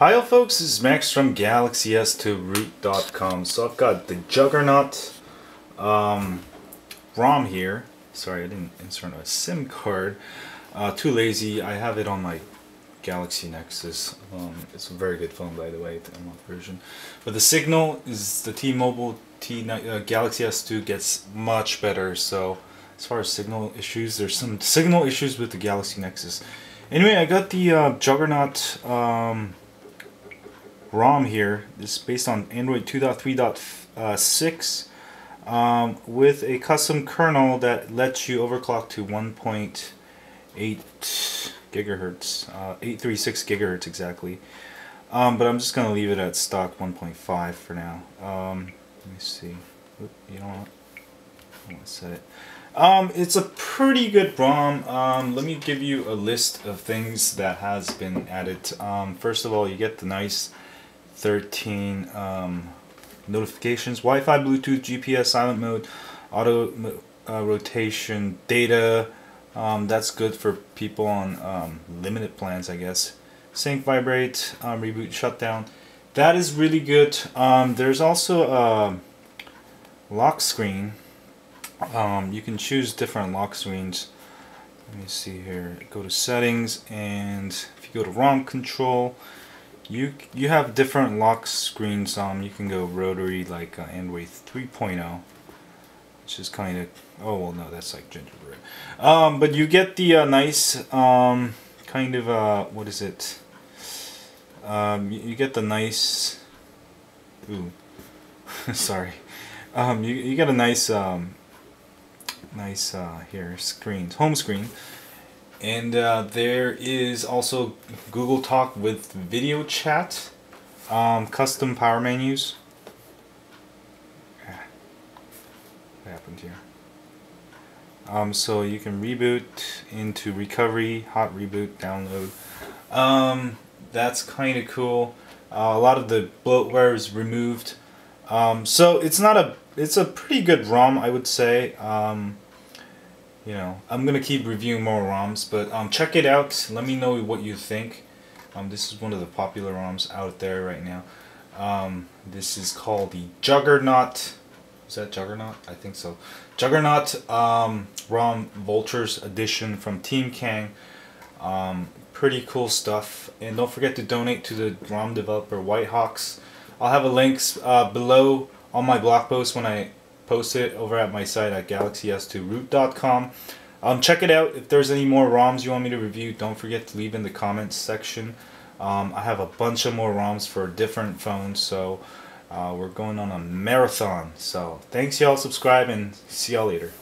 Hi all folks, this is Max from GalaxyS2Root.com. So I've got the Juggernaut um, ROM here. Sorry, I didn't insert a SIM card. Uh, too lazy. I have it on my Galaxy Nexus. Um, it's a very good phone, by the way, the unlocked version. But the signal is the T-Mobile T uh, Galaxy S2 gets much better. So as far as signal issues, there's some signal issues with the Galaxy Nexus. Anyway, I got the uh, Juggernaut um, ROM here. This is based on Android 2.3.6 um, with a custom kernel that lets you overclock to 1.8 gigahertz, uh, 836 gigahertz exactly. Um, but I'm just going to leave it at stock 1.5 for now. Um, let me see. Oop, you know what? I want to set it. Um, it's a pretty good ROM. Um, let me give you a list of things that has been added. Um, first of all, you get the nice 13 um, notifications, Wi-Fi, Bluetooth, GPS, silent mode, auto uh, rotation, data. Um, that's good for people on um, limited plans, I guess. Sync, vibrate, um, reboot, shutdown. That is really good. Um, there's also a lock screen. Um, you can choose different lock screens. Let me see here. Go to settings, and if you go to ROM control, you you have different lock screens. Um, you can go rotary like uh, Android 3.0, which is kind of oh well no that's like gingerbread. Um, but you get the uh, nice um kind of uh what is it? Um, you, you get the nice. Ooh, sorry. Um, you you get a nice um nice uh here screens home screen and uh, there is also Google Talk with video chat, um, custom power menus. What happened here? Um, so you can reboot into recovery, hot reboot, download. Um, that's kind of cool. Uh, a lot of the bloatware is removed. Um, so it's not a, it's a pretty good ROM, I would say. You know, I'm gonna keep reviewing more ROMs, but um, check it out. Let me know what you think. Um, this is one of the popular ROMs out there right now. Um, this is called the Juggernaut. Is that Juggernaut? I think so. Juggernaut um, ROM Vultures Edition from Team Kang. Um, pretty cool stuff. And don't forget to donate to the ROM developer Whitehawks. I'll have a links uh, below on my blog post when I post it over at my site at galaxys2root.com. Um, check it out. If there's any more ROMs you want me to review, don't forget to leave in the comments section. Um, I have a bunch of more ROMs for different phones, so uh, we're going on a marathon. So thanks y'all, subscribe, and see y'all later.